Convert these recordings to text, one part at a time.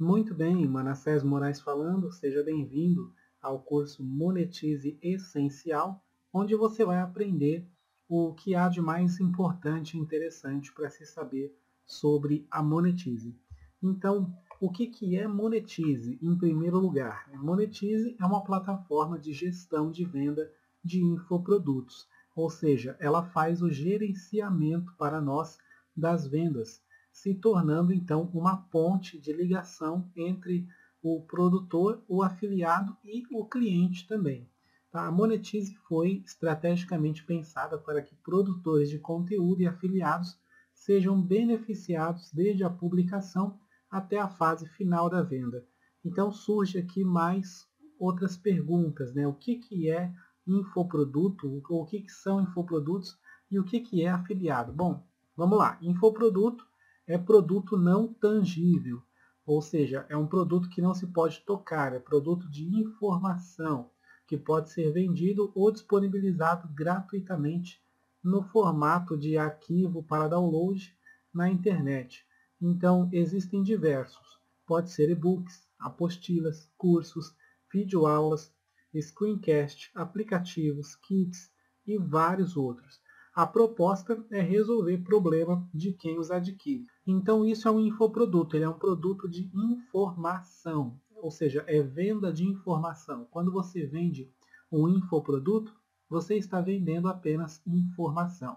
Muito bem, Manassés Moraes falando, seja bem-vindo ao curso Monetize Essencial, onde você vai aprender o que há de mais importante e interessante para se saber sobre a Monetize. Então, o que, que é Monetize? Em primeiro lugar, Monetize é uma plataforma de gestão de venda de infoprodutos, ou seja, ela faz o gerenciamento para nós das vendas se tornando então uma ponte de ligação entre o produtor, o afiliado e o cliente também. Tá? A Monetize foi estrategicamente pensada para que produtores de conteúdo e afiliados sejam beneficiados desde a publicação até a fase final da venda. Então surge aqui mais outras perguntas, né? O que, que é infoproduto, o que, que são infoprodutos e o que, que é afiliado? Bom, vamos lá. Infoproduto é produto não tangível, ou seja, é um produto que não se pode tocar, é produto de informação, que pode ser vendido ou disponibilizado gratuitamente no formato de arquivo para download na internet. Então, existem diversos. Pode ser e-books, apostilas, cursos, videoaulas, screencast, aplicativos, kits e vários outros. A proposta é resolver problema de quem os adquire. Então isso é um infoproduto, ele é um produto de informação, ou seja, é venda de informação. Quando você vende um infoproduto, você está vendendo apenas informação.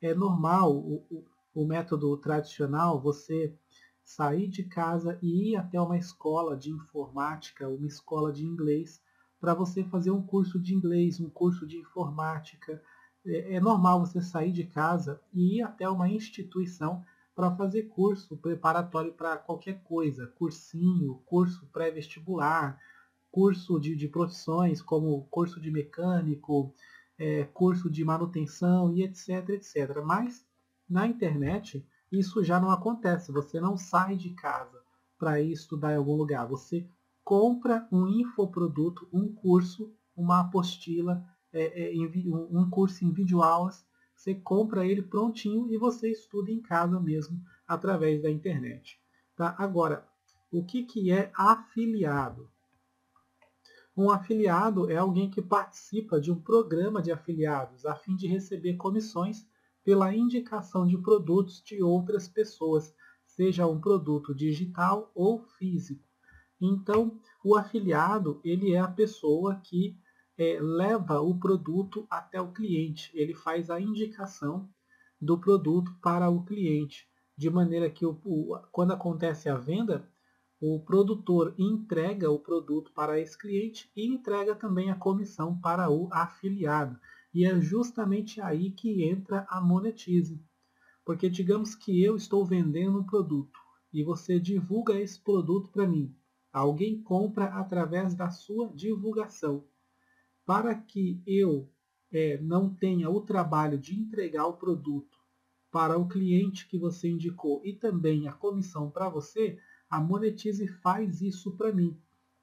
É normal, o, o, o método tradicional, você sair de casa e ir até uma escola de informática, uma escola de inglês, para você fazer um curso de inglês, um curso de informática. É, é normal você sair de casa e ir até uma instituição para fazer curso preparatório para qualquer coisa, cursinho, curso pré-vestibular, curso de, de profissões como curso de mecânico, é, curso de manutenção e etc, etc. Mas na internet isso já não acontece, você não sai de casa para ir estudar em algum lugar, você compra um infoproduto, um curso, uma apostila, é, é, um curso em videoaulas você compra ele prontinho e você estuda em casa mesmo através da internet. Tá? Agora, o que, que é afiliado? Um afiliado é alguém que participa de um programa de afiliados a fim de receber comissões pela indicação de produtos de outras pessoas, seja um produto digital ou físico. Então, o afiliado ele é a pessoa que é, leva o produto até o cliente. Ele faz a indicação do produto para o cliente, de maneira que o, o, quando acontece a venda, o produtor entrega o produto para esse cliente e entrega também a comissão para o afiliado. E é justamente aí que entra a monetize. Porque digamos que eu estou vendendo um produto e você divulga esse produto para mim. Alguém compra através da sua divulgação para que eu é, não tenha o trabalho de entregar o produto para o cliente que você indicou e também a comissão para você, a Monetize faz isso para mim.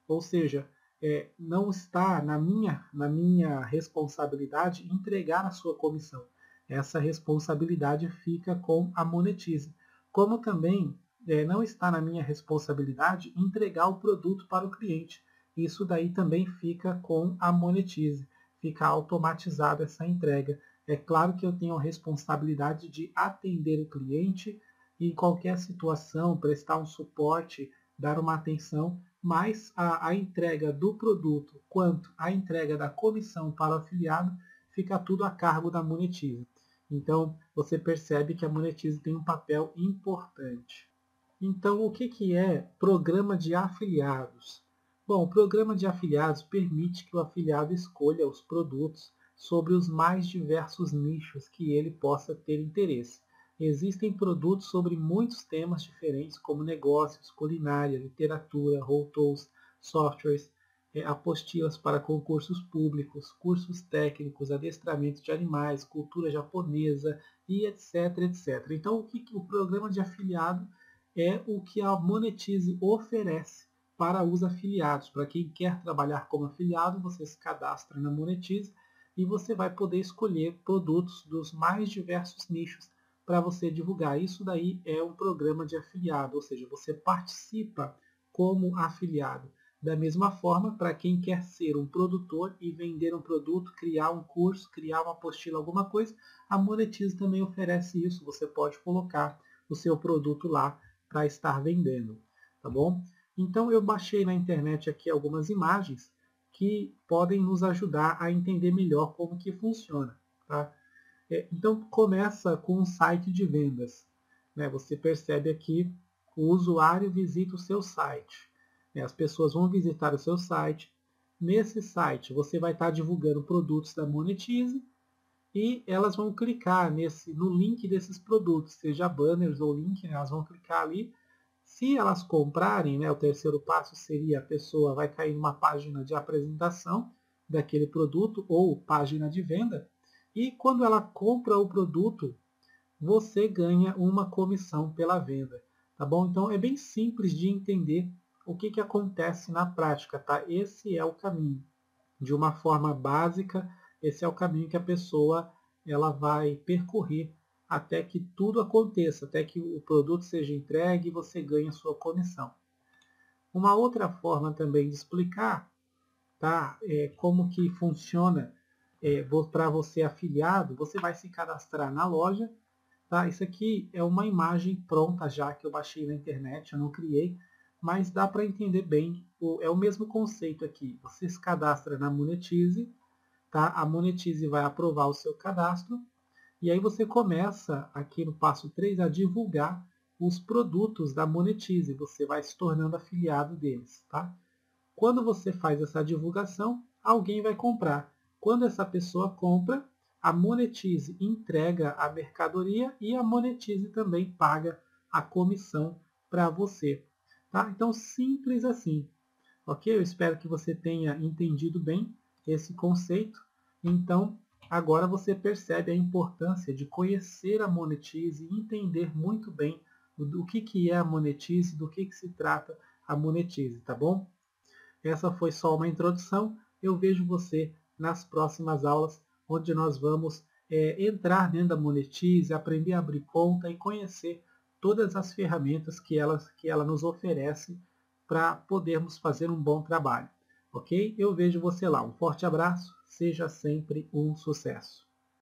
Ou seja, é, não está na minha, na minha responsabilidade entregar a sua comissão. Essa responsabilidade fica com a Monetize. Como também é, não está na minha responsabilidade entregar o produto para o cliente isso daí também fica com a Monetize, fica automatizada essa entrega. É claro que eu tenho a responsabilidade de atender o cliente em qualquer situação, prestar um suporte, dar uma atenção, mas a, a entrega do produto quanto a entrega da comissão para o afiliado fica tudo a cargo da Monetize. Então você percebe que a Monetize tem um papel importante. Então o que, que é programa de afiliados? Bom, o programa de afiliados permite que o afiliado escolha os produtos sobre os mais diversos nichos que ele possa ter interesse. Existem produtos sobre muitos temas diferentes, como negócios, culinária, literatura, routers, softwares, é, apostilas para concursos públicos, cursos técnicos, adestramento de animais, cultura japonesa e etc, etc. Então, o que o programa de afiliado é o que a Monetize oferece para os afiliados. Para quem quer trabalhar como afiliado, você se cadastra na Monetize e você vai poder escolher produtos dos mais diversos nichos para você divulgar. Isso daí é um programa de afiliado, ou seja, você participa como afiliado. Da mesma forma, para quem quer ser um produtor e vender um produto, criar um curso, criar uma apostila, alguma coisa, a Monetize também oferece isso. Você pode colocar o seu produto lá para estar vendendo, tá bom? Então eu baixei na internet aqui algumas imagens que podem nos ajudar a entender melhor como que funciona, tá? É, então começa com um site de vendas. Né? Você percebe aqui o usuário visita o seu site. Né? As pessoas vão visitar o seu site. Nesse site você vai estar divulgando produtos da Monetize e elas vão clicar nesse, no link desses produtos, seja banners ou link, né? elas vão clicar ali. Se elas comprarem, né, o terceiro passo seria a pessoa vai cair numa página de apresentação daquele produto ou página de venda. E quando ela compra o produto, você ganha uma comissão pela venda. Tá bom? Então é bem simples de entender o que, que acontece na prática. Tá? Esse é o caminho. De uma forma básica, esse é o caminho que a pessoa ela vai percorrer até que tudo aconteça, até que o produto seja entregue e você ganhe a sua comissão. Uma outra forma também de explicar tá, é, como que funciona é, para você afiliado, você vai se cadastrar na loja. Tá? Isso aqui é uma imagem pronta já que eu baixei na internet, eu não criei, mas dá para entender bem, é o mesmo conceito aqui. Você se cadastra na Monetize, tá? a Monetize vai aprovar o seu cadastro, e aí você começa aqui no passo 3 a divulgar os produtos da Monetize, você vai se tornando afiliado deles. Tá? Quando você faz essa divulgação, alguém vai comprar. Quando essa pessoa compra, a Monetize entrega a mercadoria e a Monetize também paga a comissão para você. Tá? Então, simples assim. Ok? Eu espero que você tenha entendido bem esse conceito. Então, agora você percebe a importância de conhecer a Monetize e entender muito bem o que, que é a Monetize, do que, que se trata a Monetize, tá bom? Essa foi só uma introdução. Eu vejo você nas próximas aulas onde nós vamos é, entrar dentro da Monetize, aprender a abrir conta e conhecer todas as ferramentas que ela, que ela nos oferece para podermos fazer um bom trabalho. Ok? Eu vejo você lá. Um forte abraço, seja sempre um sucesso.